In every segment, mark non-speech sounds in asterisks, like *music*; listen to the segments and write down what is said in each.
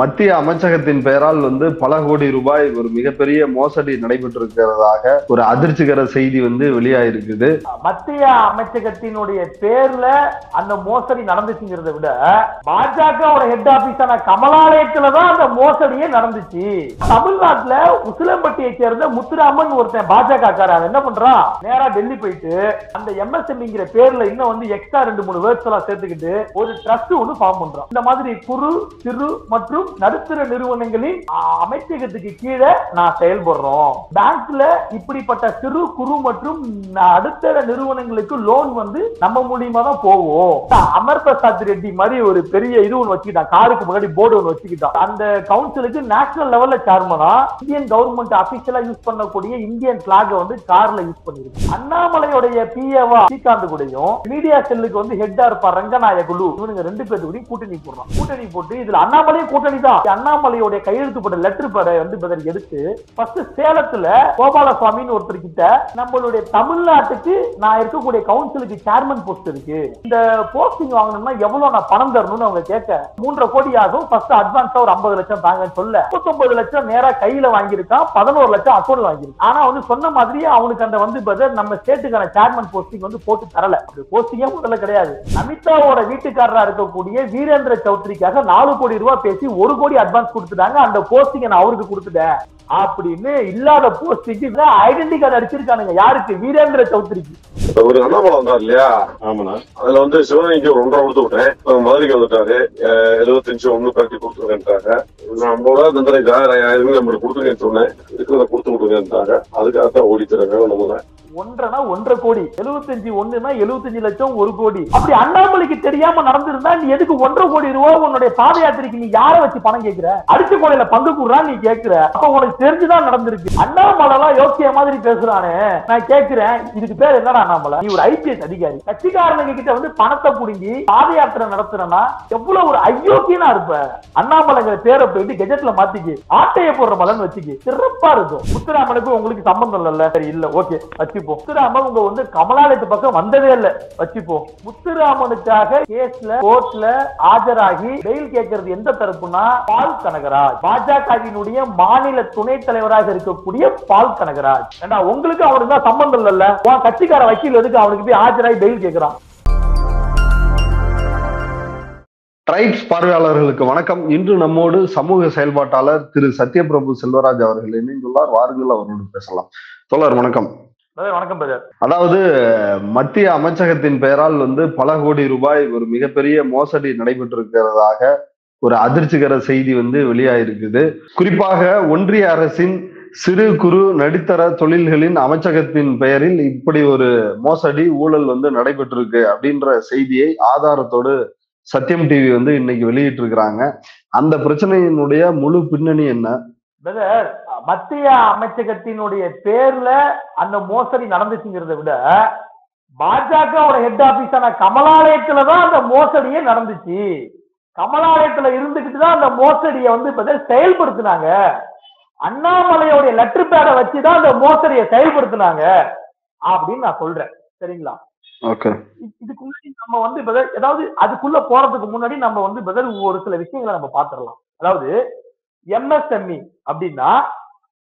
மத்திய அமைச்சகத்தின் பெயரால் வந்து பல கோடி ரூபாய் ஒரு மிகப்பெரிய மோசடி நடைபெற்றிருக்கிறதாக ஒரு அதிர்ச்சிகர செய்தி வந்து வெளியாயிருக்குது. மத்திய அமைச்சகத்தினுடைய பேர்ல அந்த மோசடி நடந்துச்சுங்கிறத விட பாஜகவோட ஹெட் ஆபீஸான கமலாலயத்துல தான் அந்த மோசடியே நடந்துச்சு. தமிழ்நாட்டுல உசிலம்பட்டியை சேர்ந்த முத்துராமன் ஒருத்தன் பாஜக காரன் என்ன பண்றான்? நேரா டெல்லி போயிட்டு அந்த எம்எஸ்எம்ங்கிற பேர்ல இன்னும் வந்து எக்ஸ்ட்ரா ரெண்டு மூணு வேர்ட்ஸ் எல்லாம் சேர்த்துக்கிட்டு ஒரு ட்ரஸ்ட் ஒன்னு ஃபார்ம் பண்றான். இந்த மாதிரி குறு சிறு மற்றும் நடுத்தர நிறுவனங்களின் அமைச்சகத்துக்கு கீழே நான் செயல்படுறோம். பேங்க்ல இப்படிப்பட்ட சிறு குறு மற்றும் நடுத்தர நிறுவனங்களுக்கு லோன் வந்து நம்ம மூலியமா தான் போவோம். அமர் பிரசாத் ரெட்டி மாதிரி ஒரு பெரிய இது ஒன்று வச்சுக்கிட்டான். காருக்கு முன்னாடி போர்டு ஒன்று வச்சுக்கிட்டான். அந்த கவுன்சிலுக்கு நேஷனல் லெவல்ல சேர்மனா இந்தியன் கவர்மெண்ட் அபிஷியலா யூஸ் பண்ணக்கூடிய இந்தியன் பிளாக வந்து கார்ல யூஸ் பண்ணிருக்கு அண்ணாமலையுடைய பிஏவா ஸ்ரீகாந்த் கூடயும் மீடியா செல்லுக்கு வந்து ஹெட்டா இருப்பார் ரங்கநாயகுலு இவனுங்க ரெண்டு பேர்த்துக்கு கூடயும் கூட்டணி போடுறான். கூட்டணி போட்டு இதுல அண்ணாமலையும் கூட்டணி தான் அண்ணாமலையுடைய கையெழுத்துப்பட்ட லெட்டர் பேரை வந்து பதில் எடுத்து ஃபர்ஸ்ட் சேலத்துல கோபாலசுவாமின்னு ஒருத்தர் கிட்ட நம்மளுடைய தமிழ்நாட்டுக்கு நான் இருக்கக்கூடிய கவுன்சிலுக்கு சேர்மன் போஸ்ட் இருக்கு. இந்த போஸ்டிங் வாங்கணும்னா எவ்வளவு நான் பணம் தரணும்னு அவங்க கேட்க மூன்றரை கோடி ஆகும். ஃபர்ஸ்ட் அட்வான்ஸா ஒரு ஐம்பது லட்சம் தாங்கன்னு சொல்ல முப்பத்தொன்பது லட்சம் நேரா கையில வாங்கியிருக்கான் பதினோரு லட்சம் அக்கௌண்ட் வாங்கியிருக்கான். ஆனா வந்து சொன்ன மாதிரியே அவனுக்கு அந்த வந்து பதர் நம்ம ஸ்டேட்டுக்கான சேர்மன் போஸ்டிங் வந்து போட்டு தரல. போஸ்டிங்கே முதல்ல கிடையாது. நமிதாவோட வீட்டுக்காரரா இருக்கக்கூடிய வீரேந்திர சௌத்ரிக்காக நாலு கோடி ரூபாய் பேசி ஒரு கோடி அட்வான்ஸ் கொடுத்துட்டாங்க அந்த போஸ்டிங் நான் அவருக்கு கொடுத்துட்டேன். அப்படின்னு இல்லாத போஸ்டிங்க்கு ஐடென்டி கார்டு அடிச்சிருக்கானுங்க. யாருக்கு? வீரேந்திர சௌத்ரிக்கு. ஒரு அண்ணாமலை வந்தார் இல்லையா? ஆமாண்ணா. அதுல வந்து சிவகங்கைக்கு ஒரு ஒன்றரை கொடுத்து விட்டேன். மதுரைக்கு வந்துட்டாரு. எழுபத்தஞ்சு ஒண்ணு கட்டி கொடுத்துருக்கேன்ட்டாங்க. நான் ஐம்பது ரூபா ஆயிரம் நம்மளுக்கு கொடுத்துருக்கேன்னு சொன்னேன். இருக்கிறத கொடுத்து விட்டுருக்கேன்ட்டாங்க அதுக்காக தான் ஓடி தரேன் நம்ம ஒன்றனா ஒன்றரை கோடி. எழுபத்தஞ்சு ஒண்ணுனா எழுபத்தஞ்சு லட்சம் ஒரு கோடி. அப்படி அண்ணாமலைக்கு தெரியாம நடந்திருந்தா நீ எதுக்கு ஒன்றரை கோடி ரூபா உன்னுடைய பாத யாத்திரைக்கு நீ யார வச்சு பணம் கேக்குற? அடிச்ச கோடையில பங்கு கூடுறா நீ கேட்கிற அப்ப உனக்கு தெரிஞ்சுதான் நடந்திருக்கு. அண்ணாமலை எல்லாம் யோசிய மாதிரி பேசுறானே. நான் கேட்கிறேன் இதுக்கு பேர் என்னடா அண்ணாமலை? நீ ஒரு ஐபிஎஸ் அதிகாரி. கட்சிக்காரனுங்க கிட்ட வந்து பணத்தை புடுங்கி பாத யாத்திரை நடத்துறனா எவ்வளவு ஒரு அயோக்கியனா இருப்ப? அண்ணாமலைங்கிற பேரை போயிட்டு கெஜெட்ல மாத்திக்கு. ஆட்டையை போடுற மலன்னு வச்சுக்கு. சிறப்பா இருக்கும். முத்துராமனுக்கு உங்களுக்கு சம்பந்தம் இல்ல சரி இல்ல. ஓகே. வச்சுப்போம். முத்துராமன் உங்க வந்து கமலாலயத்து பக்கம் வந்ததே இல்ல. வச்சுப்போம். முத்துராமனுக்காக கேஸ்ல கோர்ட்ல ஆஜராகி பெயில் கேட்கறது எந்த தரப்புனா பால் கனகராஜ். பாஜகவினுடைய மாநில துணை தலைவராக இருக்கக்கூடிய பால் கனகராஜ். ஏன்னா உங்களுக்கு அவருக்கு தான் சம்பந்தம் இல்லல்ல? உன் கட்சிக்கார வக்கீல் எதுக்கு அவனுக்கு போய் ஆஜராகி பெயில் கேட்கிறான்? ட்ரைப்ஸ் பார்வையாளர்களுக்கு வணக்கம். இன்று நம்மோடு சமூக செயல்பாட்டாளர் திரு சத்யபிரபு செல்வராஜ் அவர்கள் இணைந்துள்ளார். வாருங்கள் அவரோடு பேசலாம். தோழர் வணக்கம். வணக்கம் பிரதர் அதாவது மத்திய அமைச்சகத்தின் பெயரால் வந்து பல கோடி ரூபாய் ஒரு மிகப்பெரிய மோசடி நடைபெற்றிருக்கிறதாக ஒரு அதிர்ச்சிகர செய்தி வந்து வெளியாயிருக்குது. குறிப்பாக ஒன்றிய அரசின் சிறு குறு நடுத்தர தொழில்களின் அமைச்சகத்தின் பெயரில் இப்படி ஒரு மோசடி ஊழல் வந்து நடைபெற்றிருக்கு அப்படின்ற செய்தியை ஆதாரத்தோடு சத்யம் டிவி வந்து இன்னைக்கு வெளியிட்டு இருக்கிறாங்க அந்த பிரச்சனையினுடைய முழு பின்னணி என்ன? மத்திய அமைச்சகத்தினுடைய பேர்ல அந்த மோசடி நடந்துச்சுங்கிறத விட பாஜகவோட ஹெட் ஆபீஸான கமலாலயத்துல தான் அந்த மோசடியே நடந்துச்சு. கமலாலயத்துல இருந்துகிட்டு தான் அந்த மோசடியை வந்து இப்ப செயல்படுத்தினாங்க. அண்ணாமலையோடைய லெட்டர் பேடை வச்சுதான் அந்த மோசடியை செயல்படுத்தினாங்க. அப்படின்னு நான் சொல்றேன். சரிங்களா? இதுக்கு முன்னாடி நம்ம வந்து பதில் அதாவது அதுக்குள்ள போறதுக்கு முன்னாடி நம்ம வந்து பதில் ஒரு சில விஷயங்களை நம்ம பாத்துரலாம் அதாவது எம்எஸ்எம்இ அப்படின்னா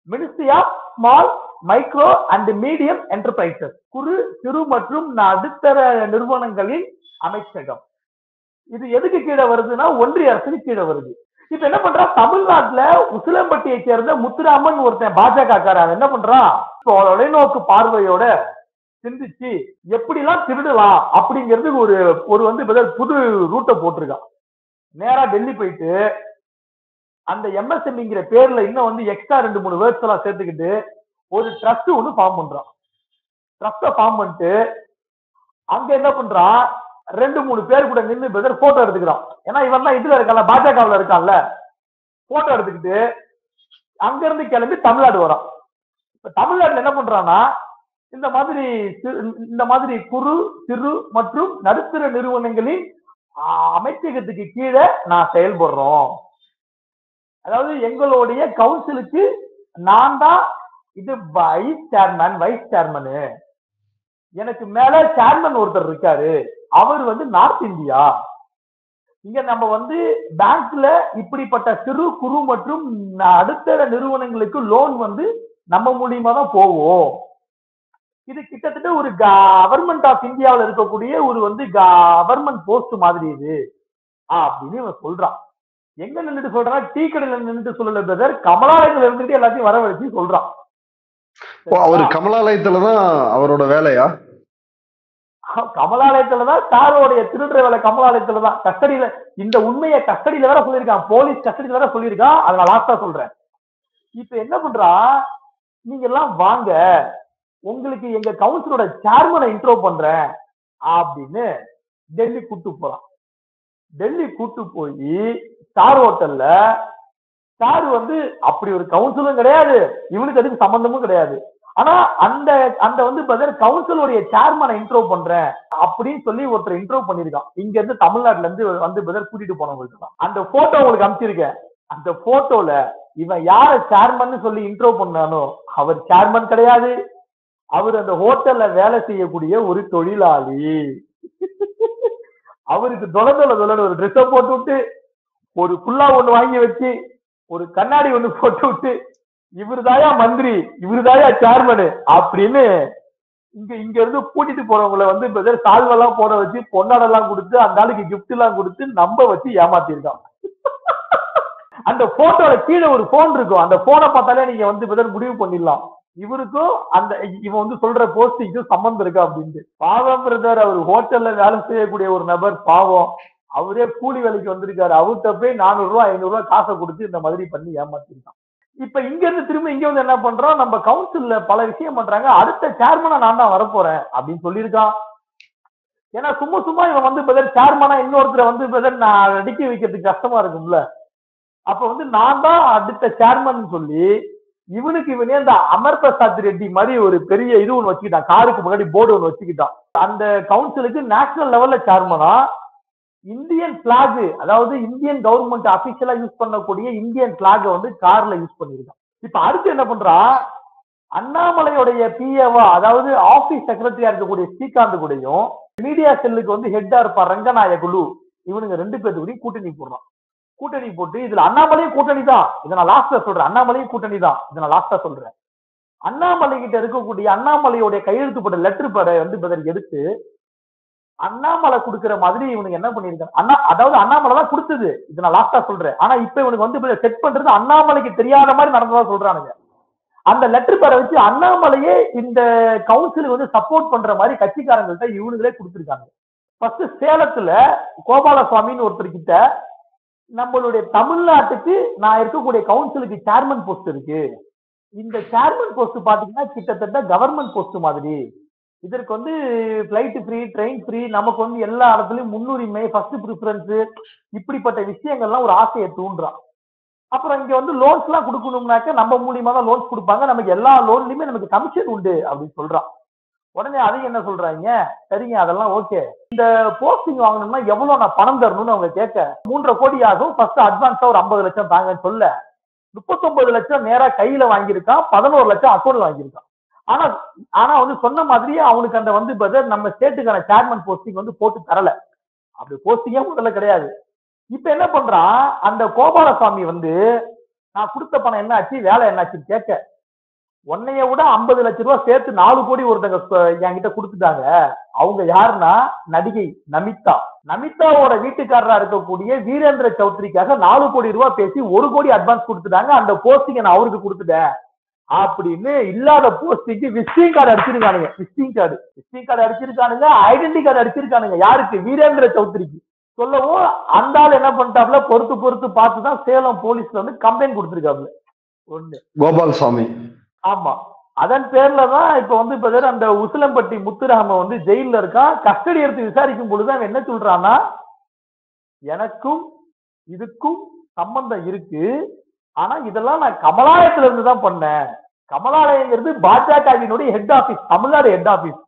ministry of small micro and medium enterprises குறு சிறு மற்றும் நடுத்தர நிறுவனங்களின் அமைச்சகம். இது எதுக்கு கீழே வருதுன்னா ஒன்றிய அரசுக்கு கீழே வருது. இப்ப என்ன பண்றா தமிழ்நாட்டுல உசிலம்பட்டியை சேர்ந்த முத்துராமன் ஒருத்தன் பாஜக காரன் என்ன பண்றான்? தொலைநோக்கு பார்வையோட சிந்திச்சு எப்படிலாம் திருடலாம் அப்படிங்கிறது ஒரு ஒரு வந்து புது ரூட்டை போட்டிருக்கான். நேரா டெல்லி போயிட்டு அந்த எம்எஸ்எம்ங்கிற பேர்ல இன்னும் வந்து எக்ஸ்ட்ரா ரெண்டு மூணு வேர்ட்ஸ் எல்லாம் சேர்த்துக்கிட்டு ஒரு ட்ரஸ்ட் ஒன்று ஃபார்ம் பண்றான். ட்ரஸ்ட ஃபார்ம் பண்ணிட்டு அங்க என்ன பண்றான்? ரெண்டு மூணு பேர் கூட நின்று பிரதர் போட்டோ எடுத்துக்கிறான். ஏன்னா இவன் தான் இதுல இருக்கான்ல பாஜகவுல இருக்கான்ல. போட்டோ எடுத்துக்கிட்டு அங்க இருந்து கிளம்பி தமிழ்நாடு வரான். இப்ப தமிழ்நாட்டுல என்ன பண்றான்னா இந்த மாதிரி இந்த மாதிரி குறு சிறு மற்றும் நடுத்தர நிறுவனங்களின் அமைச்சகத்துக்கு கீழே நான் செயல்படுறோம். அதாவது எங்களுடைய கவுன்சிலுக்கு நான் தான் இது வைஸ் சேர்மேன் வைஸ் சேர்மனு எனக்கு மேல சேர்மன் ஒருத்தர் இருக்காரு. அவர் வந்து நார்த் இந்தியா இங்க நம்ம வந்து பேங்க்ல இப்படிப்பட்ட சிறு குறு மற்றும் அடுத்தர நிறுவனங்களுக்கு லோன் வந்து நம்ம மூலியமா தான் போவோம். இது கிட்டத்தட்ட ஒரு கவர்மெண்ட் ஆஃப் இந்தியாவில் இருக்கக்கூடிய ஒரு வந்து கவர்மெண்ட் போஸ்ட் மாதிரி இது. அப்படின்னு இவன் சொல்றான். எங்க நின்றுட்டு சொல்றான் டீ கடையில நின்றுட்டு சொல்லல பிரதர் கமலாலயத்துல இருந்துட்டு எல்லாத்தையும் வரவழைச்சு சொல்றான் அவரு கமலாலயத்துலதான் அவரோட வேலையா? கமலாலயத்துலதான் சாரோடைய திருடுற வேலை கமலாலயத்துலதான். கஸ்டடியில இந்த உண்மையை கஸ்டடியில வேற சொல்லியிருக்கான். போலீஸ் கஸ்டடியில வேற சொல்லியிருக்கான். அதை நான் லாஸ்டா சொல்றேன். இப்ப என்ன பண்றான் நீங்க எல்லாம் வாங்க. உங்களுக்கு எங்க கவுன்சிலோட சேர்மனை இன்ட்ரோ பண்றேன். அப்படின்னு டெல்லி கூட்டு போறான். டெல்லி கூட்டு போய் ஸ்டார் ஹோட்டல்ல ஸ்டார் வந்து அப்படி ஒரு கவுன்சிலும் கிடையாது. இவனுக்கு அதுக்கு சம்பந்தமும் கிடையாது. ஆனா அந்த அந்த வந்து கவுன்சிலுடைய சேர்மனை இன்ட்ரோ பண்றேன் அப்படின்னு சொல்லி ஒருத்தர் இன்ட்ரோ பண்ணிருக்கான் இங்க இருந்து தமிழ்நாட்டுல இருந்து வந்து பதர் கூட்டிட்டு போனவங்களுக்கு தான். அந்த போட்டோ உங்களுக்கு அனுப்பிச்சிருக்கேன். அந்த போட்டோல இவன் யார சேர்மன் சொல்லி இன்ட்ரோ பண்ணானோ அவர் சேர்மன் கிடையாது. அவர் அந்த ஹோட்டல்ல வேலை செய்யக்கூடிய ஒரு தொழிலாளி. அவருக்கு தொலை தொலை தொலை ஒரு ட்ரெஸ்ஸை போட்டு விட்டு ஒரு குல்லா ஒண்ணு வாங்கி வச்சு ஒரு கண்ணாடி ஒண்ணு போட்டு விட்டு இவருதாயா மந்திரி இவருதாயா சேர்மனு அப்படின்னு இங்க இங்க இருந்து கூட்டிட்டு போறவங்கள வந்து பிரதர் சால்வெல்லாம் போட வச்சு பொன்னாடெல்லாம் கொடுத்து அந்த ஆளுக்கு கிஃப்ட் எல்லாம் கொடுத்து நம்ப வச்சு ஏமாத்திருக்கான். அந்த போட்டோல கீழே ஒரு போன் இருக்கும். அந்த போனை பார்த்தாலே நீங்க வந்து பிரதர் முடிவு பண்ணிடலாம். இவருக்கும் அந்த இவன் வந்து சொல்ற போஸ்டிங்க்கும் சம்பந்தம் இருக்கா அப்படின்ட்டு. பாவம் பிரதர் அவர் ஹோட்டல்ல வேலை செய்யக்கூடிய ஒரு நபர் பாவம். அவரே கூலி வேலைக்கு வந்திருக்காரு. அவர்கிட்ட போய் நானூறு ரூபாய் ஐநூறு ரூபாய் காசை கொடுத்து இந்த மாதிரி பண்ணி ஏமாத்திருக்கான். இப்ப இங்க இருந்து திரும்ப இங்க வந்து என்ன பண்றோம்? நம்ம கவுன்சில்ல பல விஷயம் பண்றாங்க. அடுத்த சேர்மனா நான் தான் வரப்போறேன் அப்படின்னு சொல்லியிருக்கான். ஏன்னா சும்மா சும்மா இவன் வந்து பதில் சேர்மனா இன்னொருத்தரை வந்து பதில் நான் அடிக்க வைக்கிறதுக்கு கஷ்டமா இருக்கும்ல. அப்ப வந்து நான் தான் அடுத்த சேர்மன் சொல்லி இவனுக்கு இவனே அந்த அமர் பிரசாத் ரெட்டி மாதிரி ஒரு பெரிய இது ஒன்று வச்சுக்கிட்டான். காருக்கு முன்னாடி போர்டு ஒன்று வச்சுக்கிட்டான். அந்த கவுன்சிலுக்கு நேஷனல் லெவல்ல சேர்மனா இந்தியன் பிளாக் அதாவது இந்தியன் கவர்மெண்ட் அபிஷியலா யூஸ் பண்ணக்கூடிய இந்தியன் பிளாக வந்து கார்ல யூஸ் பண்ணிருக்கான். இப்ப அடுத்து என்ன பண்றான் அண்ணாமலையுடைய பிஏவா அதாவது ஆபீஸ் செக்ரட்டரியா இருக்கக்கூடிய ஸ்ரீகாந்த் கூடயும் மீடியா செல்லுக்கு வந்து ஹெட்டா இருப்பார் ரங்கநாயகுலு. இவனுங்க ரெண்டு பேர்த்து கூட்டணி போடுறான். கூட்டணி போட்டு இதுல அண்ணாமலையும் கூட்டணி தான். இதை நான் லாஸ்டா சொல்றேன். அண்ணாமலையும் கூட்டணி தான். இதை நான் லாஸ்டா சொல்றேன். அண்ணாமலை கிட்ட இருக்கக்கூடிய அண்ணாமலையுடைய கையெழுத்து போட்ட லெட்டர் பேரை வந்து எடுத்து அண்ணாமலை கொடுக்குற மாதிரி இவனுக்கு என்ன பண்ணிருக்காங்க அண்ணா அதாவது அண்ணாமலை தான் கொடுத்தது. இதை நான் லாஸ்டா சொல்றேன். ஆனா இப்ப இவனுக்கு வந்து செட் பண்றது அண்ணாமலைக்கு தெரியாத மாதிரி நடந்ததா சொல்றானுங்க. அந்த லெட்டர் பேரை வச்சு அண்ணாமலையே இந்த கவுன்சிலுக்கு வந்து சப்போர்ட் பண்ற மாதிரி கட்சிக்காரங்கள்ட்ட இவனுங்களே கொடுத்துருக்காங்க. ஃபர்ஸ்ட் சேலத்துல கோபாலசுவாமின்னு ஒருத்தர் கிட்ட நம்மளுடைய தமிழ்நாட்டுக்கு நான் இருக்கக்கூடிய கவுன்சிலுக்கு சேர்மன் போஸ்ட் இருக்கு. இந்த சேர்மன் போஸ்ட் பாத்தீங்கன்னா கிட்டத்தட்ட கவர்மெண்ட் போஸ்ட் மாதிரி. இதற்கு வந்து ஃப்ளைட் ஃப்ரீ ட்ரெயின் ஃப்ரீ நமக்கு வந்து எல்லா இடத்துலயும் முன்னுரிமை ஃபர்ஸ்ட் ப்ரிஃபரன்ஸ் இப்படிப்பட்ட விஷயங்கள்லாம் ஒரு ஆசையை தூண்டுறான் அப்புறம் இங்க வந்து லோன்ஸ் எல்லாம் கொடுக்கணும்னாக்க நம்ம மூலியமா தான் லோன்ஸ் கொடுப்பாங்க. நமக்கு எல்லா லோன்லயுமே நமக்கு கமிஷன் உண்டு அப்படின்னு சொல்றான் உடனே அதையும் என்ன சொல்றாங்க? சரிங்க அதெல்லாம் ஓகே இந்த போஸ்டிங் வாங்கணும்னா எவ்வளவு நான் பணம் தரணும்னு அவங்க கேட்க மூன்றரை கோடி ஆகும். ஃபர்ஸ்ட் அட்வான்ஸா ஒரு ஐம்பது லட்சம் தாங்கன்னு சொல்ல. முப்பத்தொன்பது லட்சம் நேரா கையில வாங்கியிருக்கான். பதினோரு லட்சம் அக்கௌண்ட் வாங்கியிருக்கான். ஆனா ஆனா வந்து சொன்ன மாதிரியே அவனுக்கு அந்த வந்து பிரதர் நம்ம ஸ்டேட்டுக்கான சேர்மன் போஸ்டிங் வந்து போட்டு தரல. அப்படி போஸ்டிங்கே முதல்ல கிடையாது. இப்ப என்ன பண்றான்? அந்த கோபாலசாமி வந்து நான் கொடுத்த பணம் என்ன ஆச்சு வேலை என்னாச்சுன்னு கேட்க. உன்னைய விட ஐம்பது லட்ச ரூபாய் சேர்த்து நாலு கோடி ஒருத்தங்க என்கிட்ட கொடுத்துட்டாங்க. அவங்க யாருன்னா? நடிகை நமிதா. நமிதாவோட வீட்டுக்காரரா இருக்கக்கூடிய வீரேந்திர சௌத்ரிக்காக நாலு கோடி ரூபாய் பேசி ஒரு கோடி அட்வான்ஸ் கொடுத்துட்டாங்க. அந்த போஸ்டிங்கை நான் அவருக்கு கொடுத்துட்டேன். அப்படின்னு இல்லாத போஸ்டிங்க்கு விசிட்டிங் கார்டு அடிச்சிருக்கானுங்க. விசிட்டிங் கார்டு விசிட்டிங் கார்டு அடிச்சிருக்கானுங்க. ஐடென்டி கார்டு அடிச்சிருக்கானுங்க. யாருக்கு? வீரேந்திர சௌத்ரிக்கு. சொல்லவும் அந்த ஆள் என்ன பண்ணிட்டாப்ல பொறுத்து பொறுத்து பார்த்து தான் சேலம் போலீஸ்ல வந்து கம்ப்ளைண்ட் கொடுத்துருக்காப்ல ஒண்ணு. கோபால்சாமி. ஆமா. அதன் பேர்ல தான் இப்ப வந்து இப்ப அந்த உசிலம்பட்டி முத்துராம வந்து ஜெயில்ல இருக்கான். கஸ்டடி எடுத்து விசாரிக்கும் பொழுது அவன் என்ன சொல்றான்னா எனக்கும் இதுக்கும் சம்பந்தம் இருக்கு. ஆனா இதெல்லாம் நான் கமலாலயத்துல இருந்து தான் பண்ணேன். கமலாலயங்கிறது பாஜகவினுடைய head office Tamil Nadu head office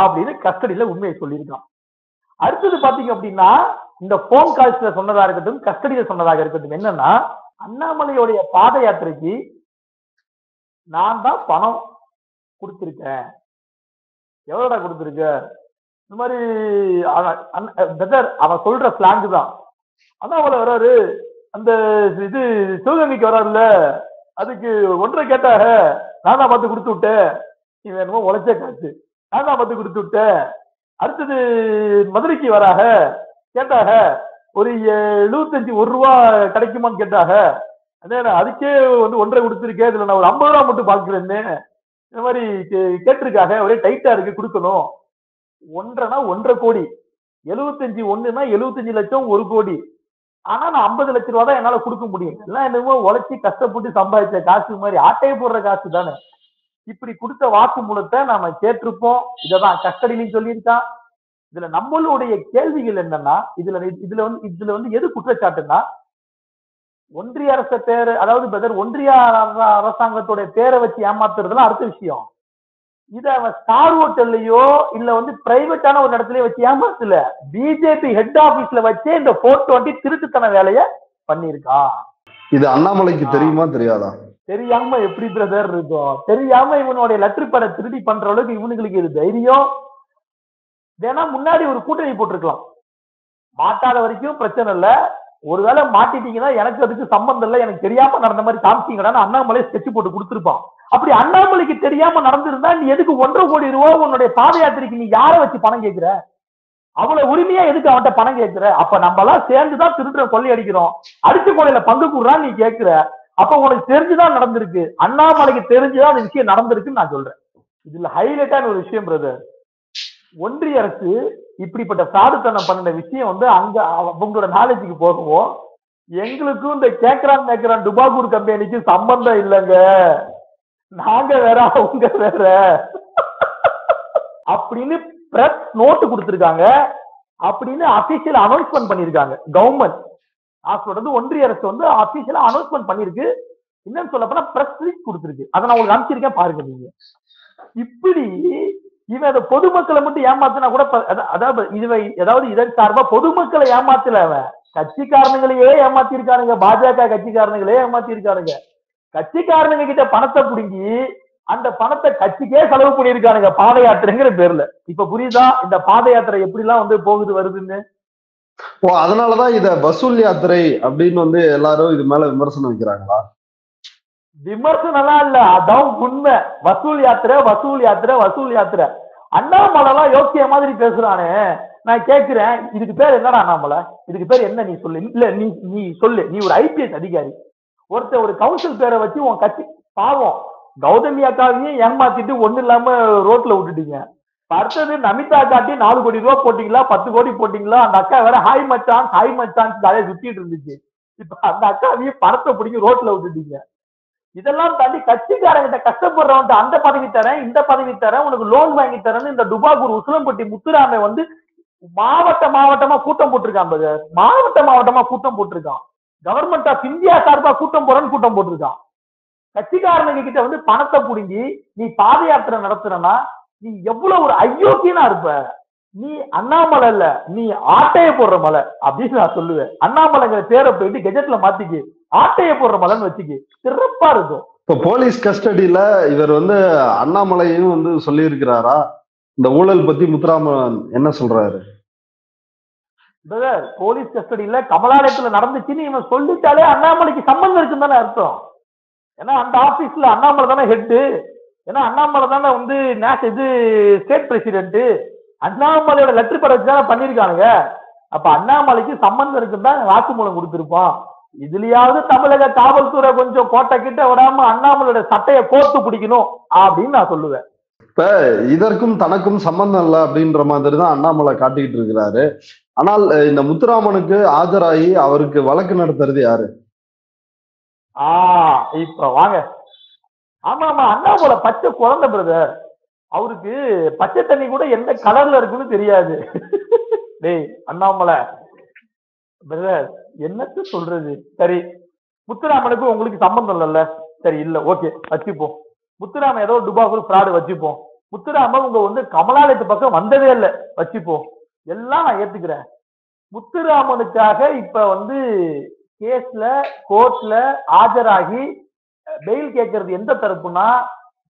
அப்படின்னு கஸ்டடியில உண்மையை சொல்லியிருக்கான். அடுத்தது பாத்தீங்க அப்படின்னா இந்த போன் கால்ஸ்ல சொன்னதா இருக்கட்டும் கஸ்டடியில சொன்னதாக இருக்கட்டும் என்னன்னா அண்ணாமலையுடைய பாத யாத்திரைக்கு நான் தான் பணம் கொடுத்துருக்கேன். எவ்வளோடா கொடுத்துருக்க? இந்த மாதிரி அவன் சொல்ற ஸ்லாங் தான். அண்ணாமலை வராரு அந்த இது சிவகங்கைக்கு வராருல்ல அதுக்கு ஒன்றை கேட்டாக நானா பார்த்து கொடுத்து விட்டேன். இவன் என்னமோ உழைச்ச காசு. நானா பார்த்து கொடுத்து விட்டேன். அடுத்தது மதுரைக்கு வராக கேட்டாக ஒரு எழுபத்தஞ்சு ஒரு ரூபா கிடைக்குமான்னு கேட்டாக அண்ணே நான் அதுக்கே வந்து ஒன்றரை கொடுத்துருக்கேன். இதுல நான் ஒரு ஐம்பது ரூபா மட்டும் பார்க்கிறேன்னு. இந்த மாதிரி கே- ஒரே டைட்டா இருக்கு கொடுக்கணும். ஒன்றரைனா ஒன்றரை கோடி. எழுபத்தஞ்சு ஒண்ணுனா எழுபத்தஞ்சு லட்சம் ஒரு கோடி. ஆனா நான் ஐம்பது லட்ச ரூபா தான் என்னால கொடுக்க முடியும். எல்லாம் என்னமோ உழைச்சி கஷ்டப்பட்டு சம்பாதிச்ச காசு மாதிரி ஆட்டையை போடுற காசு தானே. இப்படி கொடுத்த வாக்குமூலத்தை நாம கேட்டிருப்போம். இததான் கஸ்டடியிலையும் சொல்லியிருக்கான். இதுல நம்மளுடைய கேள்விகள் என்னன்னா இதுல இதுல வந்து இதுல வந்து எது குற்றச்சாட்டுன்னா ஒன்றிய அரச பேர் அதாவது பிரதர் ஒன்றிய அரசாங்கத்துடைய பேரை வச்சு ஏமாத்துறதுலாம் அடுத்த விஷயம். இத அவன் ஸ்டார் ஹோட்டல்லையோ இல்ல வந்து பிரைவேட்டான ஒரு இடத்துலயோ வச்சு ஏமாத்தல. பிஜேபி ஹெட் ஆபீஸ்ல வச்சே இந்த போர் டுவெண்ட்டி திருட்டுத்தன வேலைய பண்ணியிருக்கா. இது அண்ணாமலைக்கு தெரியுமா தெரியாதா? தெரியாம எப்படி பிரதர் இருக்கும் தெரியாம இவனுடைய லெட்டர் பட திருடி பண்ற அளவுக்கு இவனுங்களுக்கு இது தைரியம். வேணா முன்னாடி ஒரு கூட்டணி போட்டிருக்கலாம். மாட்டாத வரைக்கும் பிரச்சனை இல்ல. ஒருவேளை மாட்டிட்டீங்கன்னா எனக்கு அதுக்கு சம்பந்தம் இல்ல. எனக்கு தெரியாம நடந்த மாதிரி காமிச்சீங்கடான்னு அண்ணாமலை ஸ்கெட்ச் போட்டு கொடுத்துருப்பான். அப்படி அண்ணாமலைக்கு தெரியாம நடந்திருந்தா நீ எதுக்கு ஒன்றரை கோடி ரூபாய் உன்னுடைய பாத யாத்திரைக்கு நீ யாரை வச்சு பணம் கேட்கிற அவ்வளவு உரிமையா எதுக்கு அவன்கிட்ட பணம் கேட்கிற அப்ப நம்ம எல்லாம் சேர்ந்துதான் திருடுற கொள்ளை அடிக்கிறோம். அடுத்த கொலையில பங்கு கூடுறான்னு நீ கேட்கிற அப்ப உனக்கு தெரிஞ்சுதான் நடந்திருக்கு. அண்ணாமலைக்கு தெரிஞ்சுதான் அந்த விஷயம் நடந்திருக்குன்னு நான் சொல்றேன். இதுல ஹைலைட்டான ஒரு விஷயம் பிரதர் ஒன்றிய அரசு இப்படிப்பட்ட சாதுத்தனம் பண்ணின விஷயம் வந்து அங்க அவ- அவங்களோட நாலேஜுக்கு போகவும் எங்களுக்கும் இந்த கேக்குறான் கேக்குறான் டுபாகூர் கம்பெனிக்கு சம்பந்தம் இல்லைங்க. நாங்க வேற அவங்க வேற. அப்படின்னு பிரஸ் நோட்டு கொடுத்திருக்காங்க. அப்படின்னு அபிஷியல் அனௌன்ஸ்மெண்ட் பண்ணிருக்காங்க. கவர்மெண்ட் நான் ஒன்றிய அரசு வந்து அபிஷியலா அனௌன்ஸ்மெண்ட் பண்ணிருக்கு. என்னன்னு சொல்ல போனா பிரஸ் ரிலீஸ் கொடுத்துருக்கு. அதை நான் உங்களுக்கு அனுப்பிச்சிருக்கேன் பாருங்க நீங்க. இப்படி இவன் அதை பொதுமக்களை மட்டும் ஏமாத்தினா கூட அதாவது இதுவை ஏதாவது இதன் சார்பா பொதுமக்களை ஏமாத்தல அவன். கட்சிக்காரனுங்களையே ஏமாத்தி இருக்கானுங்க பாஜக கட்சிக்காரனுங்களே ஏமாத்தி இருக்கானுங்க கட்சிக்காரனுங்க கிட்ட பணத்தை புடுங்கி அந்த பணத்தை கட்சிக்கே செலவு பண்ணியிருக்கானுங்க பாத யாத்திரைங்கிற பேர்ல. இப்ப புரியுதா? இந்த பாத யாத்திரை எப்படி எல்லாம் வந்து போகுது வருதுன்னு? ஓ அதனாலதான் இத வசூல் யாத்திரை அப்படின்னு வந்து எல்லாரும் இது மேல விமர்சனம் வைக்கிறாங்களா? விமர்சனம்லாம் இல்ல. அதான் உண்மை. வசூல் யாத்திரை வசூல் யாத்திரை வசூல் யாத்திரை. அண்ணாமலைலாம் யோக்கிய மாதிரி பேசுறானே. நான் கேக்குறேன். இதுக்கு பேர் என்னடா அண்ணாமலை? இதுக்கு பேர் என்ன நீ சொல்லு? இல்ல நீ நீ சொல்லு. நீ ஒரு ஐபிஎஸ் அதிகாரி. ஒருத்தர் ஒரு கவுன்சில் பேரை வச்சு உன் கட்சி பாவம். கௌதமி அக்காவையும் ஏமாத்திட்டு ஒண்ணு இல்லாம ரோட்ல விட்டுட்டீங்க. அடுத்தது நமிதா காட்டி நாலு கோடி ரூபா போட்டீங்களா? பத்து கோடி போட்டீங்களா? அந்த அக்கா வேற ஹாய் மச்சான் ஹாய் மச்சான் ஜாலியா சுத்திட்டு இருந்துச்சு. இப்ப அந்த அக்காவையும் பணத்தை பிடிங்கி ரோட்ல விட்டுட்டீங்க. இதெல்லாம் தாண்டி கட்சிக்காரங்கிட்ட கஷ்டப்படுறவன் அந்த பதவி தரேன் இந்த பதவி தரேன் உனக்கு லோன் வாங்கி தரேன்னு இந்த துபாகூர் உசிலம்பட்டி முத்துராமை வந்து மாவட்ட மாவட்டமா கூட்டம் போட்டிருக்கான் மாவட்ட மாவட்டமா கூட்டம் போட்டிருக்கான். கவர்மெண்ட் ஆஃப் இந்தியா சார்பா கூட்டம் போறேன்னு கூட்டம் போட்டிருக்கான். கட்சிக்காரனுங்க கிட்ட வந்து பணத்தை புடுங்கி நீ பாத யாத்திரை நடத்துறனா நீ எவ்வளவு ஒரு அயோக்கியனா இருப்ப. நீ அண்ணாமலை இல்ல நீ ஆட்டைய போடுற மலை அப்படின்னு நான் சொல்லுவேன். அண்ணாமலைங்கிற பேரை போயிட்டு கெஜெட்ல மாத்திக்கு. ஆட்டைய போடுற மலைன்னு வச்சுக்கு. சிறப்பா இருக்கும். இப்ப போலீஸ் கஸ்டடியில இவர் வந்து அண்ணாமலையும் வந்து சொல்லியிருக்கிறாரா? இந்த ஊழல் பத்தி முத்துராமன் என்ன சொல்றாரு? பிரதர் போலீஸ் கஸ்டடியில கமலாலயத்துல நடந்துச்சுன்னு இவன் சொல்லிட்டாலே அண்ணாமலைக்கு சம்பந்தம் இருக்குன்னு தானே அர்த்தம். ஏன்னா அந்த ஆபீஸ்ல அண்ணாமலை தானே ஹெட்டு ஏன்னா அண்ணாமலை தானே வந்து நேஷ் இது ஸ்டேட் பிரசிடென்ட் அண்ணாமலையோட லெட்டர் பட வச்சு தானே பண்ணியிருக்கானுங்க. அப்ப அண்ணாமலைக்கு சம்பந்தம் இருக்குன்னு தான் வாக்குமூலம் கொடுத்துருப்போம் இதுலயாவது தமிழக காவல்துறை கொஞ்சம் கோட்டை கிட்ட விடாம அண்ணாமலையோட சட்டையை கோர்த்து பிடிக்கணும் அப்படின்னு நான் சொல்லுவேன். இப்ப இதற்கும் தனக்கும் சம்பந்தம் இல்லை அப்படின்ற மாதிரி தான் அண்ணாமலை காட்டிக்கிட்டு இருக்கிறாரு. ஆனால் இந்த முத்துராமனுக்கு ஆஜராகி அவருக்கு வழக்கு நடத்துறது யாரு? ஆஹ் இப்ப வாங்க. ஆமா ஆமா அண்ணாமலை பச்சை குழந்தை பிரதர் அவருக்கு பச்சை தண்ணி கூட எந்த கலர்ல இருக்குன்னு தெரியாது. டேய் அண்ணாமலை. பிரதர் என்னத்த சொல்றது? சரி முத்துராமனுக்கு உங்களுக்கு சம்பந்தம் இல்லைல்ல. சரி இல்ல ஓகே வச்சுப்போம். முத்துராமன் ஏதோ டுபாகூர் ஃப்ராடு வச்சுப்போம். முத்துராமன் உங்க வந்து கமலாலயத்து பக்கம் வந்ததே இல்லை. வச்சுப்போம். எல்லாம் நான் ஏத்துக்கிறேன். முத்துராமனுக்காக இப்ப வந்து கேஸ்ல கோர்ட்ல ஆஜராகி பெயில் கேட்கறது எந்த தரப்புனா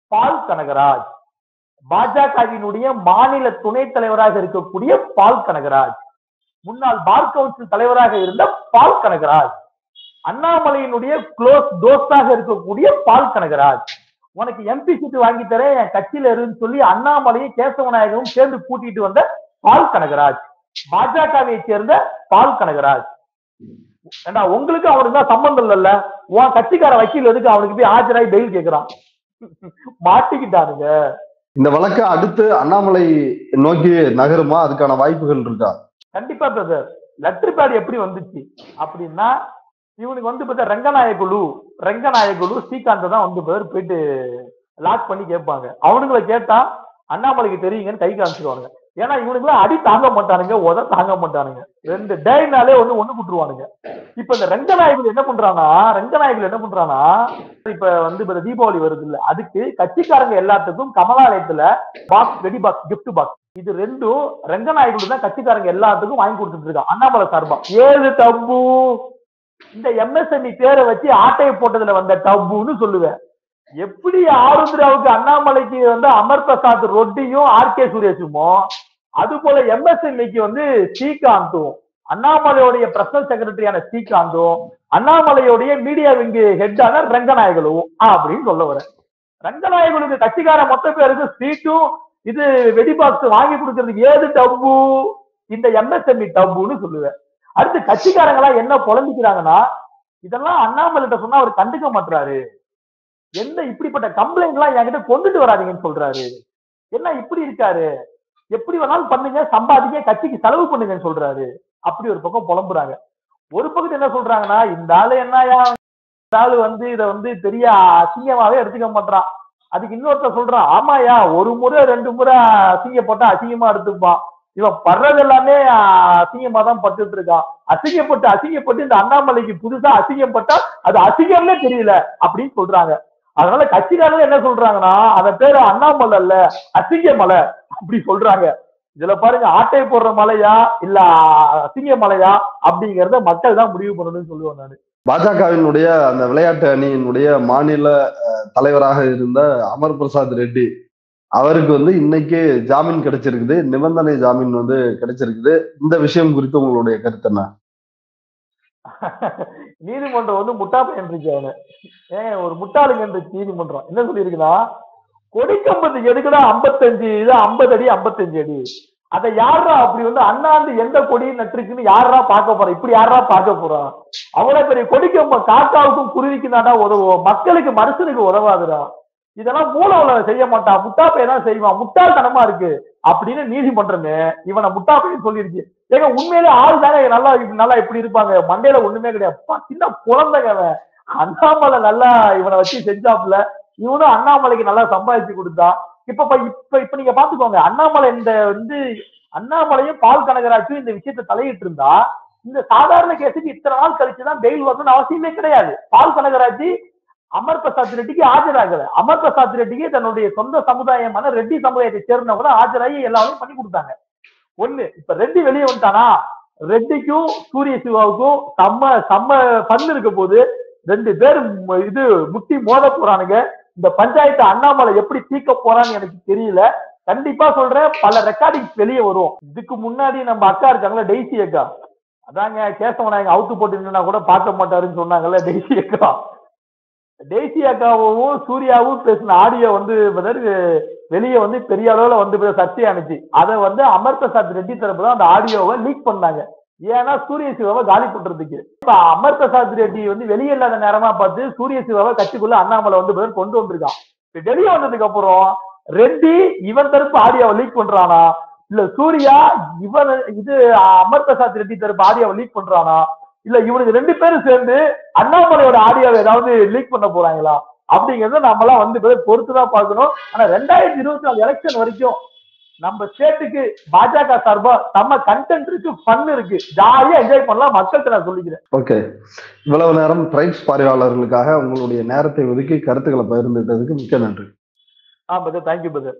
பால் கனகராஜ். பாஜகவினுடைய மாநில துணைத் தலைவராக இருக்கக்கூடிய பால் கனகராஜ். முன்னாள் பார் கவுன்சில் தலைவராக இருந்த பால் கனகராஜ். அண்ணாமலையினுடைய க்ளோஸ் தோஸ்தாக இருக்கக்கூடிய பால் கனகராஜ். உனக்கு எம்பி சீட்டு வாங்கி தரேன் என் கட்சியில இருன்னு சொல்லி அண்ணாமலையும் கேசவநாயகமும் சேர்ந்து கூட்டிட்டு வந்த பால் கனகராஜ். பாஜகவை சேர்ந்த பால் கனகராஜ். ஏண்டா உங்களுக்கு அவனுக்கு தான் சம்பந்தம் இல்லைல்ல? உன் கட்சிக்கார வக்கீல் எதுக்கு அவனுக்கு போய் ஆஜராகி பெயில் கேக்குறான்? மாட்டிக்கிட்டானுங்க. இந்த வழக்கு அடுத்து அண்ணாமலை நோக்கி நகருமா? அதுக்கான வாய்ப்புகள் இருக்கா? கண்டிப்பா பிரதர் லெட்டர் பேட் எப்படி வந்துச்சு அப்படின்னா இவனுக்கு வந்து பார்த்தா ரங்கநாயகுலு ரங்கநாயகுலு ஸ்ரீகாந்த் தான் வந்து பேர் போயிட்டு லாக் பண்ணி கேட்பாங்க. அவனுங்களை கேட்டா அண்ணாமலைக்கு தெரியுங்கன்னு கை காமிச்சிருவாங்க ஏன்னா இவனுக்குலாம் அடி தாங்க மாட்டானுங்க உத தாங்க மாட்டானுங்க. ரெண்டு டேனாலே ஒண்ணு ஒண்ணு குட்டுருவானுங்க இப்ப இந்த ரங்கநாயகுல் என்ன பண்றானா ரங்கநாயகுல் என்ன பண்றானா இப்ப வந்து இப்ப தீபாவளி வருது இல்ல அதுக்கு கட்சிக்காரங்க எல்லாத்துக்கும் கமலாலயத்துல பாக்ஸ் வெடி பாக்ஸ் கிஃப்ட் பாக்ஸ் இது ரெண்டும் ரங்கநாயகுல் தான் கட்சிக்காரங்க எல்லாத்துக்கும் வாங்கி கொடுத்துட்டு இருக்கான் அண்ணாமலை சார்பா. ஏழு தம்பு? இந்த எம்எஸ்எம்இ பேரை வச்சு ஆட்டையை போட்டதுல வந்த டப்புன்னு சொல்லுவேன். எப்படி ஆருந்திராவுக்கு அண்ணாமலைக்கு வந்து அமர் பிரசாத் ரொட்டியும் ஆர் கே சுரேஷுமோ அது போல எம்எஸ்எம்இக்கு வந்து ஸ்ரீகாந்தும் அண்ணாமலையோடைய பிரசனல் செக்ரட்டரியான ஸ்ரீகாந்தும் அண்ணாமலையோடைய மீடியா விங்கு ஹெட்டான ரங்கநாயகலும் அப்படின்னு சொல்ல வரேன். ரங்கநாயகனுக்கு கட்சிக்கார மொத்த பேருக்கு சீட்டும் இது வெடி பாக்ஸ் வாங்கி கொடுக்கறதுக்கு ஏது டப்பு? இந்த எம்எஸ்எம்இ டப்புன்னு சொல்லுவேன். அடுத்து கட்சிக்காரங்களா என்ன புலம்பிக்கிறாங்கன்னா இதெல்லாம் அண்ணாமலை சொன்னா அவர் கண்டுக்க மாட்டாரு என்ன இப்படிப்பட்ட கம்ப்ளைண்ட் எல்லாம் என்கிட்ட கொண்டுட்டு வராதீங்கன்னு சொல்றாரு. என்ன இப்படி இருக்காரு? எப்படி வேணாலும் பண்ணுங்க சம்பாதிக்க கட்சிக்கு செலவு பண்ணுங்கன்னு சொல்றாரு. அப்படி ஒரு பக்கம் புலம்புறாங்க. ஒரு பக்கத்து என்ன சொல்றாங்கன்னா இந்த ஆளு என்னயா இந்த ஆளு வந்து இதை வந்து பெரிய அசிங்கமாவே எடுத்துக்க மாட்டான் அதுக்கு இன்னொருத்தர் சொல்றான் ஆமாயா ஒரு முறை ரெண்டு முறை அசிங்க போட்டா அசிங்கமா எடுத்துப்பான். இவன் படுறது எல்லாமே அசிங்கமா தான் பட்டுட்டு இருக்கான் அசிங்கப்பட்டு அசிங்கப்பட்டு இந்த அண்ணாமலைக்கு புதுசா அசிங்கப்பட்டா அது அசிங்கம்னே தெரியல அப்படின்னு சொல்றாங்க. அதனால கட்சிக்காரங்க என்ன சொல்றாங்கன்னா அதன் பேரு அண்ணாமலை இல்ல அசிங்க மலை அப்படி சொல்றாங்க. இதுல பாருங்க ஆட்டை போடுற மலையா இல்ல அசிங்க மலையா அப்படிங்கறத மக்கள் தான் முடிவு பண்ணணும்னு சொல்லுவேன் நான். பாஜகவினுடைய அந்த விளையாட்டு அணியினுடைய மாநில தலைவராக இருந்த அமர் பிரசாத் ரெட்டி அவருக்கு வந்து இன்னைக்கு ஜாமீன் கிடைச்சிருக்குது. நிபந்தனை ஜாமீன் வந்து கிடைச்சிருக்குது. இந்த விஷயம் குறித்து உங்களுடைய கருத்து என்ன? *laughs* நீதிமன்றம் வந்து முட்டா பையன் அவனு. ஏன்? ஒரு முட்டாளுங்க இருந்துச்சு நீதிமன்றம். என்ன சொல்லியிருக்குன்னா கொடிக்கம்பத்துக்கு எதுக்குடா ஐம்பத்தஞ்சு இது ஐம்பது அடி ஐம்பத்தஞ்சு அடி. அதை யாரா அப்படி வந்து அண்ணாந்து எந்த கொடி நட்டுருக்குன்னு யாரா பார்க்க போறா? இப்படி யாரா பார்க்க போறான் அவ்வளவு பெரிய கொடிக்கம்பம் காக்காவுக்கும் குருவிக்கு தாண்டா உதவும் மக்களுக்கு மனுஷனுக்கு உதவாதுடா. இதெல்லாம் மூலவள செய்ய மாட்டான் முட்டா தான் செய்வான் முட்டாள்தனமா இருக்கு. அப்படின்னு நீதிமன்றமே இவனை முட்டாப்பையும் சொல்லிருச்சு. ஏங்க உண்மையிலே ஆள் தானே? நல்லா நல்லா இப்படி இருப்பாங்க? மண்டையில ஒண்ணுமே கிடையாது. சின்ன குழந்தைங்க அண்ணாமலை நல்லா இவனை வச்சு செஞ்சாப்புல. இவனும் அண்ணாமலைக்கு நல்லா சம்பாதிச்சு கொடுத்தா. இப்ப இப்ப இப்ப நீங்க பாத்துக்கோங்க அண்ணாமலை இந்த வந்து அண்ணாமலையும் பால் கனகராஜும் இந்த விஷயத்தை தலையிட்டு இருந்தா இந்த சாதாரண கேஸுக்கு இத்தனை நாள் கழிச்சுதான் பெயில் வரணும்னு அவசியமே கிடையாது. பால் கனகராட்சி அமர் பிரசாத் ரெட்டிக்கு ஆஜராகல. அமர் பிரசாத் ரெட்டிக்கு தன்னுடைய சொந்த சமுதாயமான ரெட்டி சமுதாயத்தை சேர்ந்தவங்க தான் ஆஜராகி எல்லாமே பண்ணி கொடுத்தாங்க. ஒண்ணு இப்ப ரெட்டி வெளியே வந்துட்டானா? ரெட்டிக்கும் சூரிய சிவாவுக்கும் செம்ம செம்ம பண்ணு இருக்க போது ரெண்டு பேர் இது முட்டி மோத போறானுங்க. இந்த பஞ்சாயத்து அண்ணாமலை எப்படி தீக்க போறான்னு எனக்கு தெரியல. கண்டிப்பா சொல்றேன் பல ரெக்கார்டிங்ஸ் வெளியே வரும். இதுக்கு முன்னாடி நம்ம அக்கா இருக்காங்களா டெய்சி அக்கா. அதாங்க கேசவநாயங்க அவுத்து போட்டு நின்னா கூட பார்க்க மாட்டாருன்னு சொன்னாங்கல்ல டெய்சி அக்கா. டெய்ஸி அக்காவும் சூர்யாவும் பேசின ஆடியோ வந்து வெளியே வந்து பெரிய அளவுல வந்து brother சர்ச்சையானுச்சு அதை வந்து அமர் பிரசாத் ரெட்டி தரப்பு தான் அந்த ஆடியோவை லீக் பண்ணாங்க. ஏன்னா சூரிய சிவாவை காலி பண்றதுக்கு. இப்ப அமர் பிரசாத் ரெட்டி வந்து வெளியே இல்லாத நேரமா பார்த்து சூரிய சிவாவை கட்சிக்குள்ள அண்ணாமலை வந்து கொண்டு வந்திருக்கான். வெளியே வந்ததுக்கு அப்புறம் ரெட்டி இவன் தரப்பு ஆடியோவை லீக் பண்றானா? இல்ல சூர்யா இவன் இது அமர் பிரசாத் ரெட்டி தரப்பு ஆடியோவை லீக் பண்றானா? இல்ல இவனுக்கு ரெண்டு பேரும் சேர்ந்து அண்ணாமலையோட ஆடியோவை ஏதாவது லீக் பண்ண போறாங்களா? அப்படிங்கறத நம்மலாம் வந்து பொறுத்து தான் பார்க்கணும். ஆனா ரெண்டாயிரத்தி இருபத்தி நாலு எலெக்ஷன் வரைக்கும் நம்ம ஸ்டேட்டுக்கு பாஜக சார்பா நம்ம கண்டென்ட் இருக்கு ஃபன் இருக்கு. ஜாலியா என்ஜாய் பண்ணலாம். மக்கள்கிட்ட நான் சொல்லிக்கிறேன். ஓகே இவ்வளவு நேரம் ட்ரைப்ஸ் பார்வையாளர்களுக்காக உங்களுடைய நேரத்தை ஒதுக்கி கருத்துக்களை பகிர்ந்துட்டதுக்கு மிக்க நன்றி. ஆ பதர் தேங்க்யூ பதர்